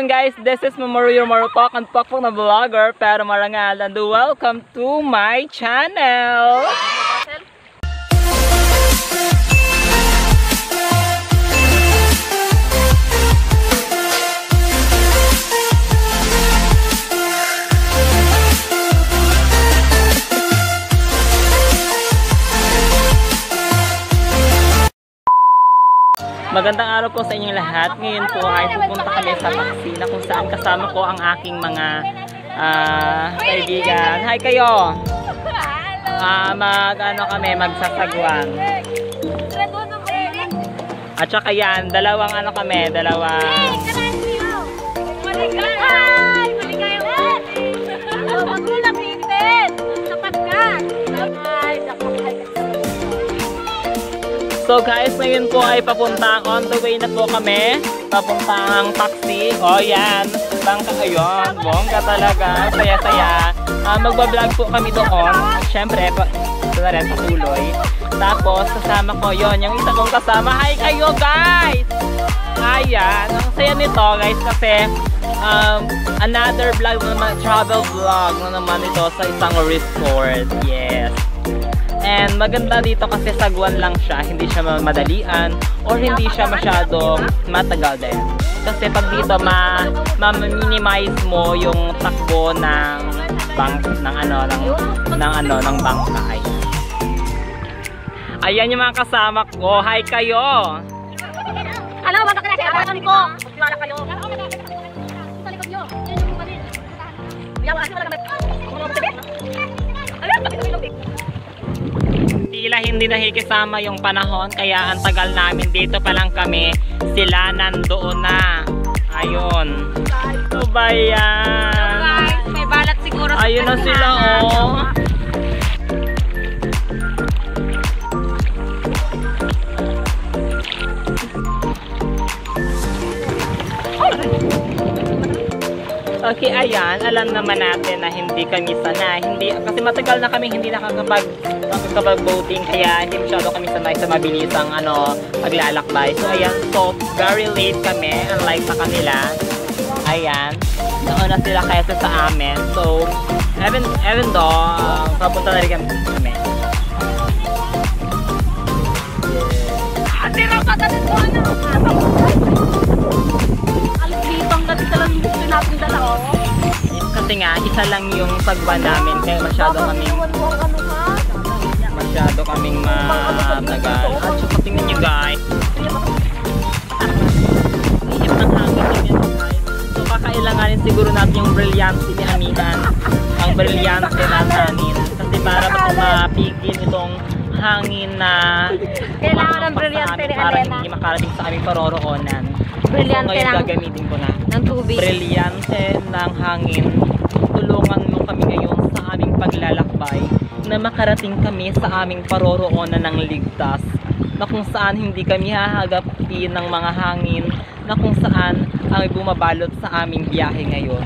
ayun guys, this is Mamorio Marutok and Pakpok na vlogger pero marangal and welcome to my channel! Magandang araw po sa inyong lahat. Ngayon po ay pupunta kami sa taxi na kung saan kasama ko ang aking mga ah, kaibigan. Hi kayo! Ah, mag ano kami, magsasagwan. At saka yan, dalawang ano kami, dalawang So guys, ngayon po ay papunta on the way na po kami. Papuntang taxi. O oh, yan. Bangka ayun. Bongga talaga. Saya-saya. Uh, magbablog po kami doon. Siyempre, pa, na rin, patuloy. Tapos, kasama ko yon Yung isa kong kasama. Hi kayo guys! Ayan. Ang saya nito guys kasi um, another vlog naman, travel vlog na naman ito sa isang resort. Yes. And maganda dito kasi sagwan lang siya, hindi siya madalian or hindi siya masyadong matagal din. Kasi pag dito ma ma-minimize mo yung takbo ng bank ng ano ng ng ano ng bangkay. Ayan yung mga kasama ko. Hi kayo. Mo ba kasi abangan ko? Magtiwala kayo. Sa likod nyo. Yan yung kumanin. Yawa kasi wala kami. Hindi nakikisama yung panahon kaya ang tagal namin dito pa lang kami sila nandoon na. Ayun. Ano ba yan Guys, may balat siguro sa ayun na sila oh. Okay, ayan. Alam naman natin na hindi kami sanay. Hindi, kasi matagal na kami hindi nakakapag nakakapag-boating kaya hindi masyado kami sanay sa mabilisang ano, paglalakbay. So, ayan. So, very late kami unlike sa kanila. Ayan. Nauna sila kaysa sa amin. So, even, even though, uh, papunta na rin kami. Ate, raka ka dito. Alam dito ang ganda lang yung gusto natin dalawa. Kasi nga, isa lang yung sagwan namin kaya masyado kaming masyado kaming matagal. At saka tingnan nyo guys. Ihip ng hangin nyo guys. So kakailanganin siguro natin yung brilliancy ni Aminan. Ang brilliancy na hangin. Kasi para mapigil itong hangin na Kailangan ng amin ni para Alena. hindi makarating sa aming paroroonan. Brilliante so, ng- gagamitin ko na Ng tubig. brilyante ng hangin. Tulungan mo kami ngayon sa aming paglalakbay na makarating kami sa aming paroroonan ng ligtas na kung saan hindi kami hahagapin ng mga hangin na kung saan ang bumabalot sa aming biyahe ngayon.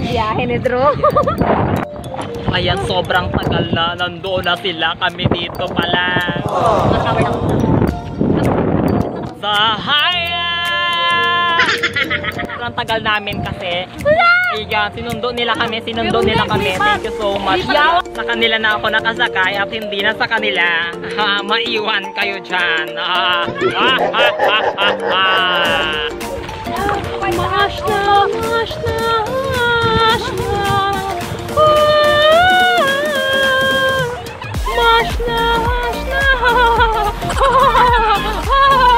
Biyahe ni Drew. Ayan, sobrang tagal na. Nandoon na sila. Kami dito pala. Lang. Sa haya! Sobrang tagal namin kasi. Ayan, sinundo nila kami, sinundo nila kami. Thank you so much. Sa kanila na ako nakasakay at hindi na sa kanila. Ha, maiwan kayo dyan. Ah, ah, ah, ah, ah, ah. Mash na, mash na, mash na. Mash na, mash na.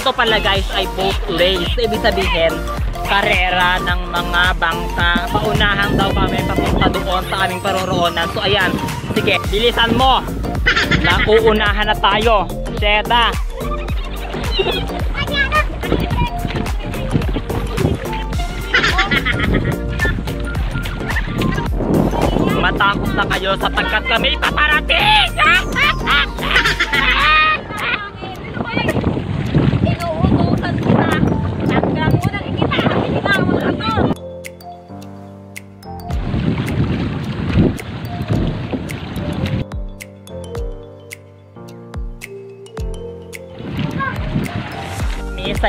Ito pala guys ay boat race. Ibig sabihin, karera ng mga bangka. Paunahan daw kami papunta doon sa aming paroroonan. So ayan, sige, bilisan mo. Nauunahan na tayo. Sheta. Matakot na kayo sapagkat kami paparating!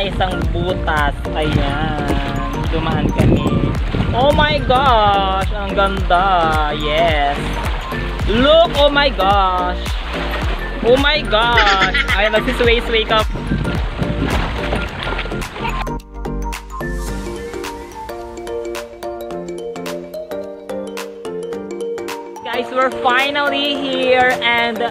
Sa isang butas. Ayan. Dumaan kami. Oh my gosh! Ang ganda! Yes! Look! Oh my gosh! Oh my gosh! Ay, nagsisway-sway ka. Guys, we're finally here and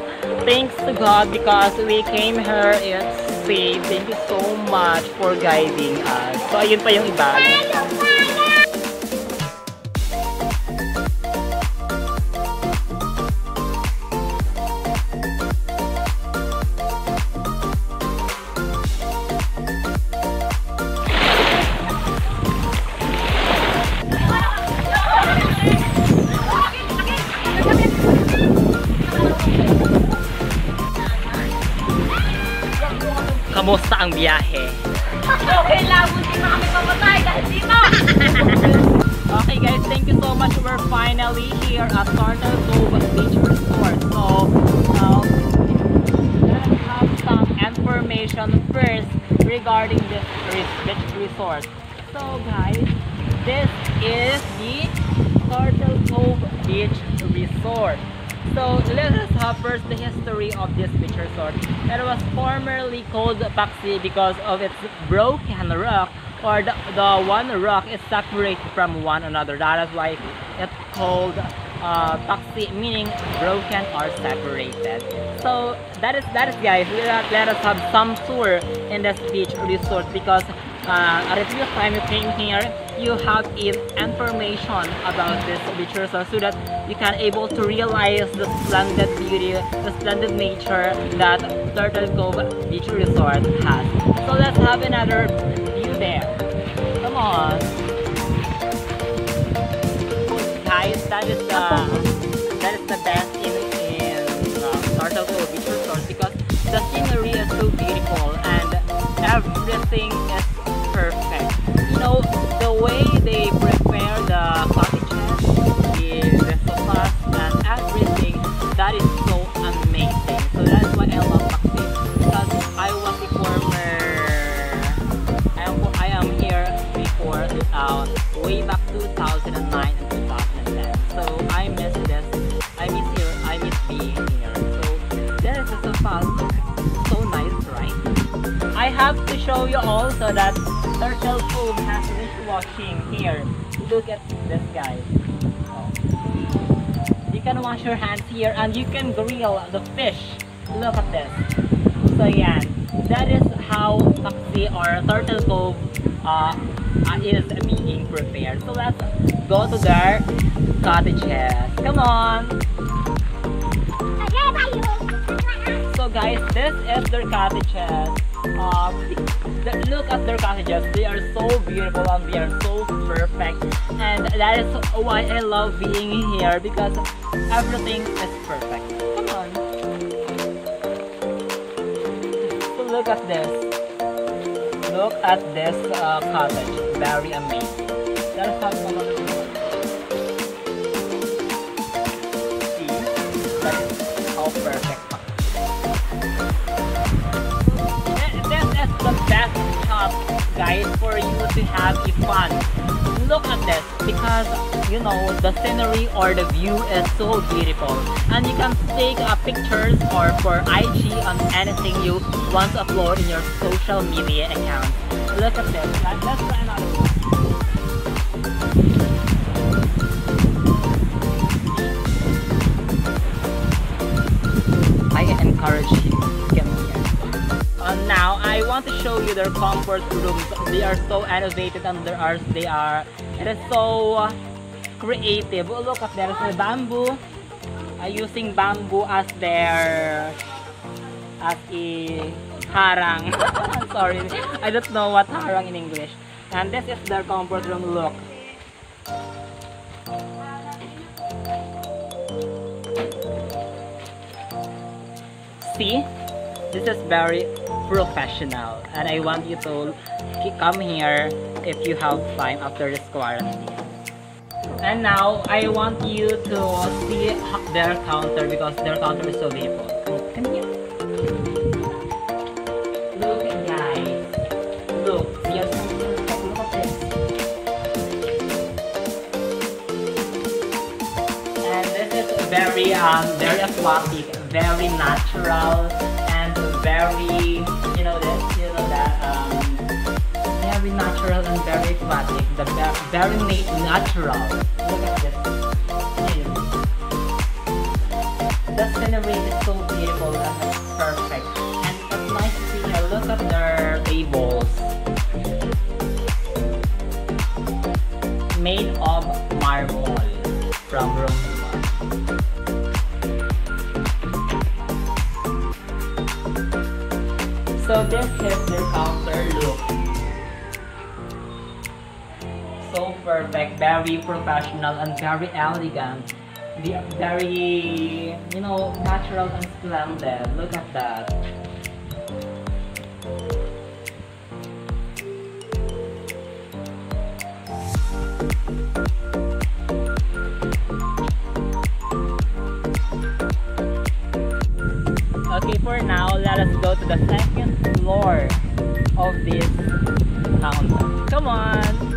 thanks to God because we came here it's safe. Thank you so much for guiding us. So, ayun pa yung iba. Kamusta ang biyahe? Okay lang, hindi na kami pamatay dahil dito. Okay guys, thank you so much. We're finally here at Turtle Cove Beach Resort. So, um, let's have some information first regarding this beach resort. So guys, this is the Turtle Cove Beach Resort. So let us have first the history of this beach resort. It was formerly called Paksi because of its broken rock or the, the one rock is separated from one another. That is why it's called uh, Paksi, meaning broken or separated. So that is that is guys. Let, let us have some tour in this beach resort because uh, at the time you came here, you have in information about this beach resort so that you can able to realize the splendid beauty, the splendid nature that Turtle Cove Beach Resort has. So let's have another view there. Come on. Guys, that is the that is the best in in uh, Turtle Cove Beach Resort because the scenery is so beautiful and everything you also that Turtle Cove has dishwashing here. Look at this guy. You can wash your hands here and you can grill the fish. Look at this. So yeah, that is how Paksi or Turtle Cove uh, uh, is being prepared. So let's go to their cottages. Come on! So guys, this is their cottages. Uh, look at their cottages. They are so beautiful and they are so perfect. And that is why I love being here because everything is perfect. Come on. So look at this. Look at this uh, cottage. Very amazing. Let's have another the best shot, guys, for you to have a fun. Look at this because you know the scenery or the view is so beautiful, and you can take uh, pictures or for IG on anything you want to upload in your social media account. Look at this. Let- Let's try another one. Want to show you their comfort rooms. They are so innovative and there are they are it is so uh, creative. Oh, look at a bamboo. Uh, using bamboo as their as a harang. I'm Sorry, I don't know what harang in English. And this is their comfort room. Look. See, this is very professional and I want you to come here if you have time after this quarantine. And now I want you to see their counter because their counter is so beautiful. Come, come here. Look guys. Look. Yes. Look at this. And this is very um very aquatic, very natural and very natural and very aquatic, the very natural. Look at this. The scenery is so beautiful very professional and very elegant. The very, you know, natural and splendid. Look at that. Okay, for now, let us go to the second floor of this counter. Come on!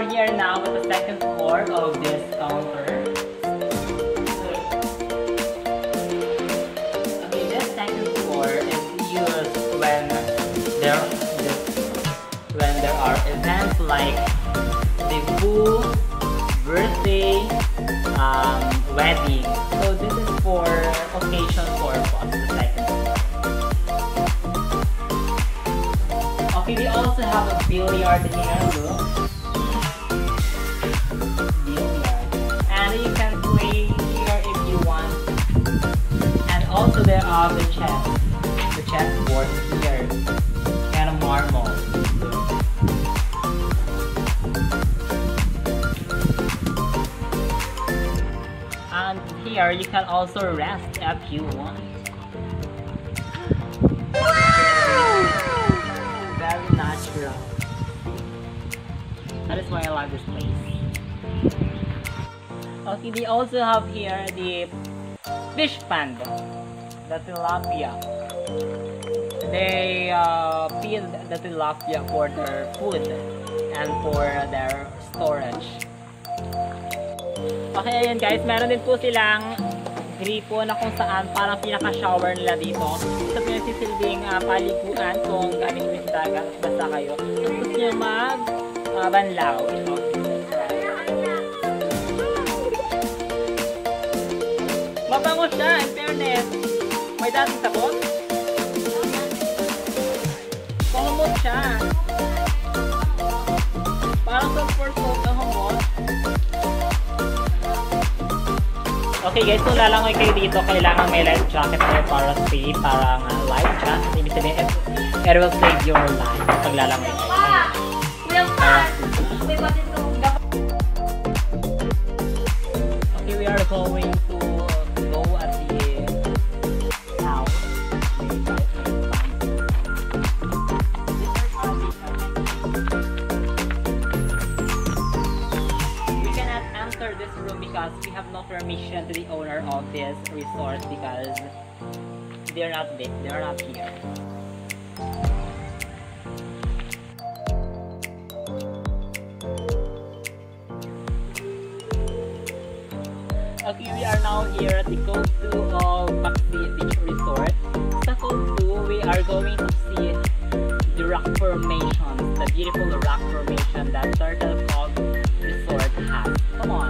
Are here now at the second floor of this counter. Okay, this second floor is used when there when there are events like debut, birthday, um, wedding. So this is for occasion purpose, the second. Okay, we also have a billiard here, look. Are the chess. The chessboard here. And a marble. And here you can also rest if you want. Very natural. That is why I love this place. Okay, we also have here the fish pond, the tilapia. They uh, feed the tilapia for their food and for their storage. Okay, ayun guys, meron din po silang gripo na kung saan parang pinaka-shower nila dito. Sa pinagsisilbing uh, paliguan kung galing nyo sa dagat at basta kayo. Kung gusto nyo mag uh, banlaw, ito. Mabango siya, in fairness. May dating sabon. Kumot siya. Parang first coat na humot. Okay guys, kung lalangoy kayo dito, kailangan may life jacket kayo para safe, para nga life jacket. Ibig sabihin, it will save your life pag lalangoy they're not there, they're not here. Okay, we are now here at the Cove 2 of Paksi Beach Resort. Sa Cove 2, we are going to see the rock formations, the beautiful rock formation that Turtle Cove Resort has. Come on.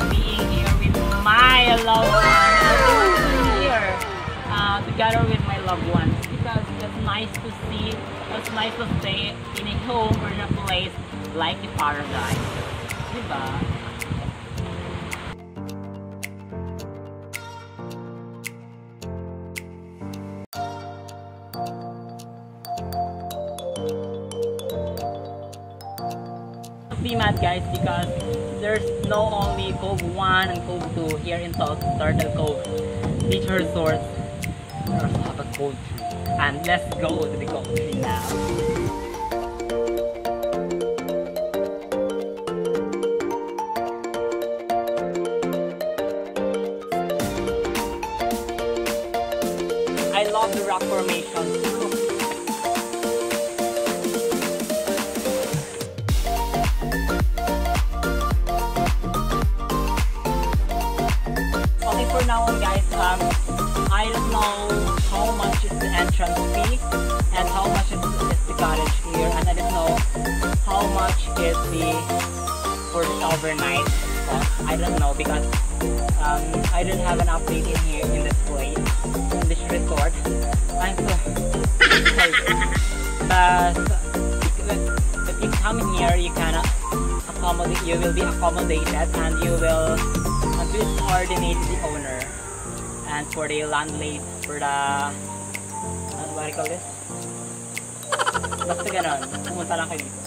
The rest of my being loved one. I want to here uh, together with my loved ones because it's nice to see, it's nice to stay in a home or in a place like a paradise. Diba? be mad guys because there's no only 1 and Cove 2 here in South Turtle Cove Beach Resort. There's also a Cove 3. And let's go to the Cove 3 now. But if you come here, you can accommodate, you will be accommodated and you will uh, please coordinate the owner and for the landlady, for the, what do I call this? Basta ganon, pumunta lang kayo dito.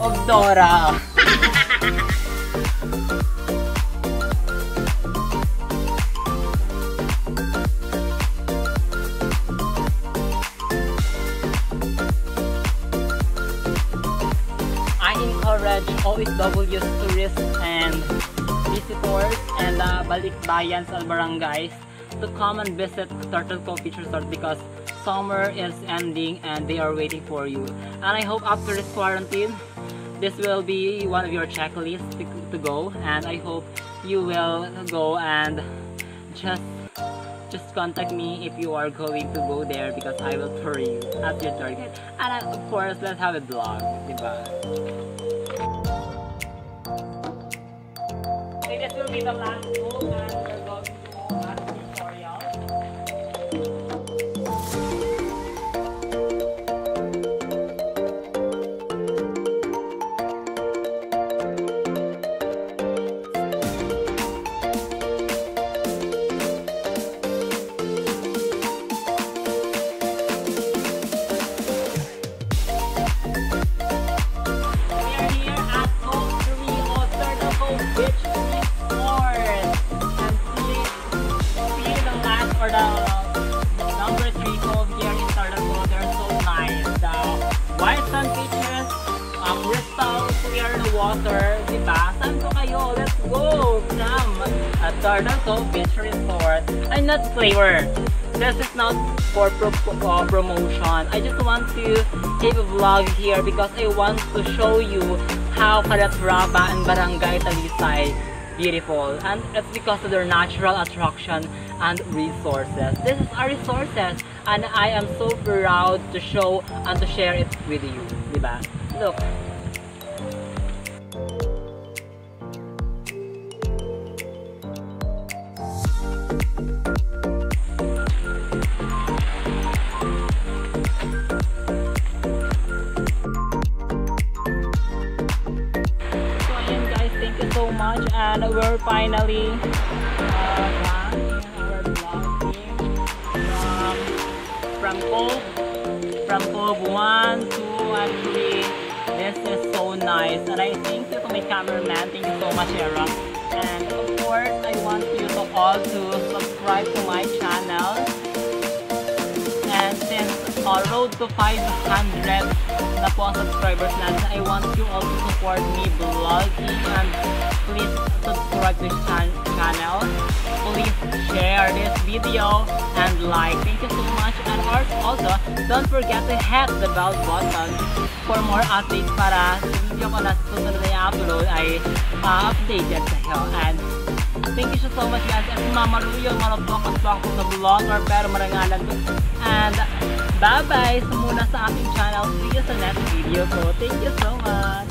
Of Dora. I encourage OFWs, tourists, and visitors and uh, balikbayans and barangays to come and visit Turtle Cove Beach Resort because summer is ending and they are waiting for you. And I hope after this quarantine, this will be one of your checklists to, to go and I hope you will go and just just contact me if you are going to go there because I will tour you as your tour guide. And uh, of course, let's have a vlog, diba? Okay, this will be the last move water. Saan ko kayo? Let's go! Come! At Turtle Cove Beach Resort. I'm not flavor. This is not for pro uh, promotion. I just want to give a vlog here because I want to show you how Calatrava and Barangay Talisay beautiful and it's because of their natural attraction and resources. This is our resources and I am so proud to show and to share it with you. Diba? Look. finally uh, from Cove. From Cove 1, 2, and 3. This is so nice. And I thank you to my cameraman. Thank you so much, Era. And of course, I want you to all to subscribe to my channel. And since our road to 500 na po subscribers natin, I want you all to support me vlogging and please subscribe this chan- channel. Please share this video and like. Thank you so much. And also, don't forget to hit the bell button for more updates para sa video ko na susunod na i-upload ay updated sa'yo. And Thank you so much guys. At si Mama Ruyo, marabok at bang sa vlogger pero marangalan ko. And bye-bye sa muna sa aking channel. See you sa next video ko. Thank you so much.